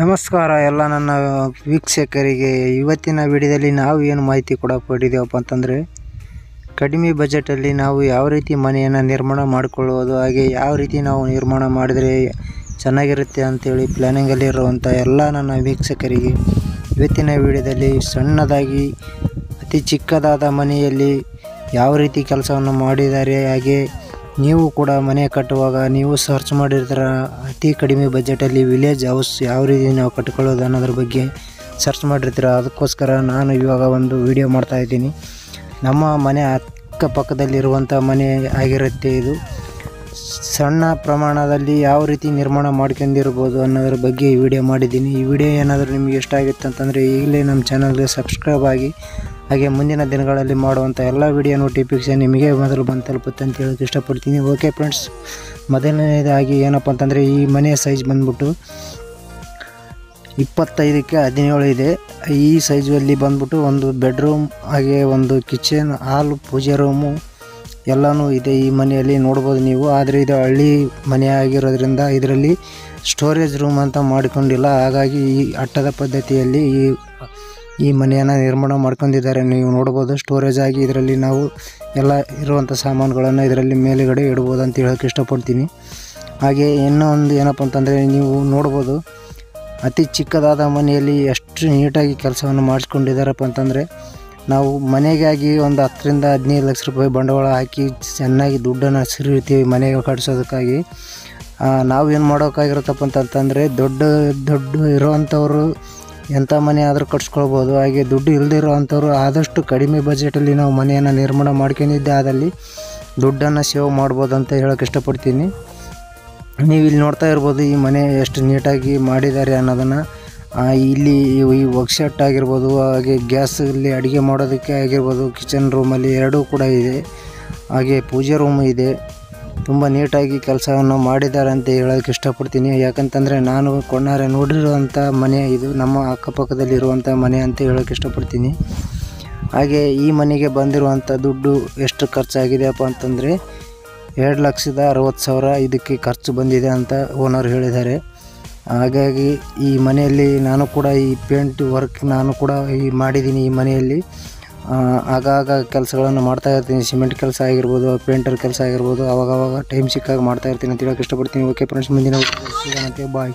ನಮಸ್ಕಾರ ಎಲ್ಲ ನನ್ನ ವೀಕ್ಷಕರಿಗೆ. ಇವತ್ತಿನ ವಿಡಿಯೋದಲ್ಲಿ ನಾವು ಏನು ಮಾಹಿತಿ ಕೊಡಪಟ್ಟಿದ್ದೇವಪ್ಪ ಅಂತಂದರೆ, ಕಡಿಮೆ ಬಜೆಟಲ್ಲಿ ನಾವು ಯಾವ ರೀತಿ ಮನೆಯನ್ನು ನಿರ್ಮಾಣ ಮಾಡಿಕೊಳ್ಳೋದು, ಹಾಗೆ ಯಾವ ರೀತಿ ನಾವು ನಿರ್ಮಾಣ ಮಾಡಿದರೆ ಚೆನ್ನಾಗಿರುತ್ತೆ ಅಂತೇಳಿ ಪ್ಲ್ಯಾನಿಂಗಲ್ಲಿರುವಂಥ ಎಲ್ಲ ನನ್ನ ವೀಕ್ಷಕರಿಗೆ, ಇವತ್ತಿನ ವಿಡಿಯೋದಲ್ಲಿ ಸಣ್ಣದಾಗಿ, ಅತಿ ಚಿಕ್ಕದಾದ ಮನೆಯಲ್ಲಿ ಯಾವ ರೀತಿ ಕೆಲಸವನ್ನು ಮಾಡಿದ್ದಾರೆ, ಹಾಗೆ ನೀವು ಕೂಡ ಮನೆ ಕಟ್ಟುವಾಗ ನೀವು ಸರ್ಚ್ ಮಾಡಿರ್ತೀರ, ಅತಿ ಕಡಿಮೆ ಬಜೆಟಲ್ಲಿ ವಿಲೇಜ್ ಹೌಸ್ ಯಾವ ರೀತಿ ನಾವು ಕಟ್ಕೊಳ್ಳೋದು ಅನ್ನೋದ್ರ ಬಗ್ಗೆ ಸರ್ಚ್ ಮಾಡಿರ್ತೀರ, ಅದಕ್ಕೋಸ್ಕರ ನಾನು ಇವಾಗ ಒಂದು ವಿಡಿಯೋ ಮಾಡ್ತಾ ಇದ್ದೀನಿ. ನಮ್ಮ ಮನೆ ಅಕ್ಕಪಕ್ಕದಲ್ಲಿರುವಂಥ ಮನೆ ಆಗಿರುತ್ತೆ ಇದು. ಸಣ್ಣ ಪ್ರಮಾಣದಲ್ಲಿ ಯಾವ ರೀತಿ ನಿರ್ಮಾಣ ಮಾಡ್ಕೊಂಡಿರ್ಬೋದು ಅನ್ನೋದ್ರ ಬಗ್ಗೆ ಈ ವಿಡಿಯೋ ಮಾಡಿದ್ದೀನಿ. ಈ ವಿಡಿಯೋ ಏನಾದರೂ ನಿಮಗೆ ಇಷ್ಟ ಆಗಿತ್ತು ಅಂತಂದರೆ ಈಗಲೇ ನಮ್ಮ ಚಾನಲ್ಗೆ ಸಬ್ಸ್ಕ್ರೈಬ್ ಆಗಿ ಹಾಗೆ ಮುಂದಿನ ದಿನಗಳಲ್ಲಿ ಮಾಡುವಂಥ ಎಲ್ಲ ವಿಡಿಯೋ ನೋಟಿಫಿಕೇಷನ್ ನಿಮಗೆ ಮೊದಲು ಬಂದು ತಲುಪುತ್ತೆ ಅಂತ ಹೇಳೋಕೆ ಇಷ್ಟಪಡ್ತೀನಿ. ಓಕೆ ಫ್ರೆಂಡ್ಸ್ ಮೊದಲನೇದಾಗಿ ಏನಪ್ಪ ಅಂತಂದರೆ ಈ ಮನೆಯ ಸೈಜ್ ಬಂದ್ಬಿಟ್ಟು ಇಪ್ಪತ್ತೈದಕ್ಕೆ ಹದಿನೇಳು ಇದೆ. ಈ ಸೈಜಲ್ಲಿ ಬಂದ್ಬಿಟ್ಟು ಒಂದು ಬೆಡ್ರೂಮ್ ಹಾಗೆ ಒಂದು ಕಿಚನ್ ಹಾಲ್ ಪೂಜೆ ರೂಮು ಎಲ್ಲನೂ ಇದೆ ಈ ಮನೆಯಲ್ಲಿ ನೋಡ್ಬೋದು ನೀವು. ಆದರೆ ಇದು ಹಳ್ಳಿ ಮನೆ ಆಗಿರೋದ್ರಿಂದ ಇದರಲ್ಲಿ ಸ್ಟೋರೇಜ್ ರೂಮ್ ಅಂತ ಮಾಡಿಕೊಂಡಿಲ್ಲ. ಹಾಗಾಗಿ ಈ ಅಟ್ಟದ ಪದ್ಧತಿಯಲ್ಲಿ ಈ ಈ ಮನೆಯನ್ನು ನಿರ್ಮಾಣ ಮಾಡ್ಕೊಂಡಿದ್ದಾರೆ. ನೀವು ನೋಡ್ಬೋದು ಸ್ಟೋರೇಜ್ ಆಗಿ ಇದರಲ್ಲಿ ನಾವು ಎಲ್ಲ ಇರುವಂಥ ಸಾಮಾನುಗಳನ್ನು ಇದರಲ್ಲಿ ಮೇಲುಗಡೆ ಇಡ್ಬೋದು ಅಂತ ಹೇಳೋಕ್ಕೆ ಇಷ್ಟಪಡ್ತೀನಿ. ಹಾಗೆ ಇನ್ನೂ ಒಂದು ಏನಪ್ಪ ಅಂತಂದರೆ, ನೀವು ನೋಡ್ಬೋದು ಅತಿ ಚಿಕ್ಕದಾದ ಮನೆಯಲ್ಲಿ ಎಷ್ಟು ನೀಟಾಗಿ ಕೆಲಸವನ್ನು ಮಾಡಿಸ್ಕೊಂಡಿದ್ದಾರಪ್ಪ ಅಂತಂದರೆ, ನಾವು ಮನೆಗಾಗಿ ಒಂದು ಹತ್ತರಿಂದ ಹದಿನೈದು ಲಕ್ಷ ರೂಪಾಯಿ ಬಂಡವಾಳ ಹಾಕಿ ಚೆನ್ನಾಗಿ ದುಡ್ಡನ್ನು ಸುರಿತೀವಿ ಮನೆಗೆ ಕಟ್ಸೋದಕ್ಕಾಗಿ ನಾವು ಏನು ಮಾಡೋಕ್ಕಾಗಿರುತ್ತಪ್ಪ ಅಂತಂತಂದರೆ ದೊಡ್ಡ ದೊಡ್ಡ ಇರೋವಂಥವ್ರು ಎಂಥ ಮನೆ ಆದರೂ ಕಟ್ಸ್ಕೊಳ್ಬೋದು. ಹಾಗೆ ದುಡ್ಡು ಇಲ್ದಿರೋ ಇರೋವಂಥವ್ರು ಆದಷ್ಟು ಕಡಿಮೆ ಬಜೆಟಲ್ಲಿ ನಾವು ಮನೆಯನ್ನು ನಿರ್ಮಾಣ ಮಾಡ್ಕೊಂಡಿದ್ದೆ. ಆದಲ್ಲಿ ದುಡ್ಡನ್ನು ಸೇವ್ ಮಾಡ್ಬೋದು ಅಂತ ಹೇಳೋಕೆ ಇಷ್ಟಪಡ್ತೀನಿ. ನೀವು ಇಲ್ಲಿ ನೋಡ್ತಾ ಇರ್ಬೋದು ಈ ಮನೆ ಎಷ್ಟು ನೀಟಾಗಿ ಮಾಡಿದ್ದಾರೆ ಅನ್ನೋದನ್ನು. ಇಲ್ಲಿ ಈ ವರ್ಕ್ಶಾಟ್ ಆಗಿರ್ಬೋದು, ಹಾಗೆ ಗ್ಯಾಸಲ್ಲಿ ಅಡುಗೆ ಮಾಡೋದಕ್ಕೆ ಆಗಿರ್ಬೋದು ಕಿಚನ್ ರೂಮಲ್ಲಿ ಎರಡೂ ಕೂಡ ಇದೆ. ಹಾಗೆ ಪೂಜೆ ರೂಮ್ ಇದೆ. ತುಂಬ ನೀಟಾಗಿ ಕೆಲಸವನ್ನು ಮಾಡಿದ್ದಾರೆ ಅಂತ ಹೇಳೋಕ್ಕೆ ಇಷ್ಟಪಡ್ತೀನಿ. ಯಾಕಂತಂದರೆ ನಾನು ಕೊಣ್ಣಾರೆ ನೋಡಿರುವಂಥ ಮನೆ ಇದು ನಮ್ಮ ಅಕ್ಕಪಕ್ಕದಲ್ಲಿರುವಂಥ ಮನೆ ಅಂತ ಹೇಳೋಕ್ಕೆ ಇಷ್ಟಪಡ್ತೀನಿ. ಹಾಗೆ ಈ ಮನೆಗೆ ಬಂದಿರುವಂಥ ದುಡ್ಡು ಎಷ್ಟು ಖರ್ಚಾಗಿದೆಯಪ್ಪ ಅಂತಂದರೆ ಎರಡು ಲಕ್ಷದ ಅರವತ್ತು ಸಾವಿರ ಇದಕ್ಕೆ ಖರ್ಚು ಬಂದಿದೆ ಅಂತ ಓನರ್ ಹೇಳಿದ್ದಾರೆ. ಹಾಗಾಗಿ ಈ ಮನೆಯಲ್ಲಿ ನಾನು ಕೂಡ ಈ ಪೇಂಟ್ ವರ್ಕ್ ನಾನು ಕೂಡ ಈ ಮಾಡಿದ್ದೀನಿ ಈ ಮನೆಯಲ್ಲಿ. ಆಗಾಗ ಕೆಲಸಗಳನ್ನು ಮಾಡ್ತಾ ಇರ್ತೀನಿ. ಸಿಮೆಂಟ್ ಕೆಲಸ ಆಗಿರ್ಬೋದು, ಪೇಂಟರ್ ಕೆಲಸ ಆಗಿರ್ಬೋದು, ಅವಾಗವಾಗ ಟೈಮ್ ಸಿಕ್ಕಾಗ ಮಾಡ್ತಾ ಇರ್ತೀನಿ ಅಂತ ಹೇಳೋಕೆ ಇಷ್ಟಪಡ್ತೀನಿ. ಓಕೆ ಫ್ರೆಂಡ್ಸ್ ಮುಂದಿನ ಬಾಯ್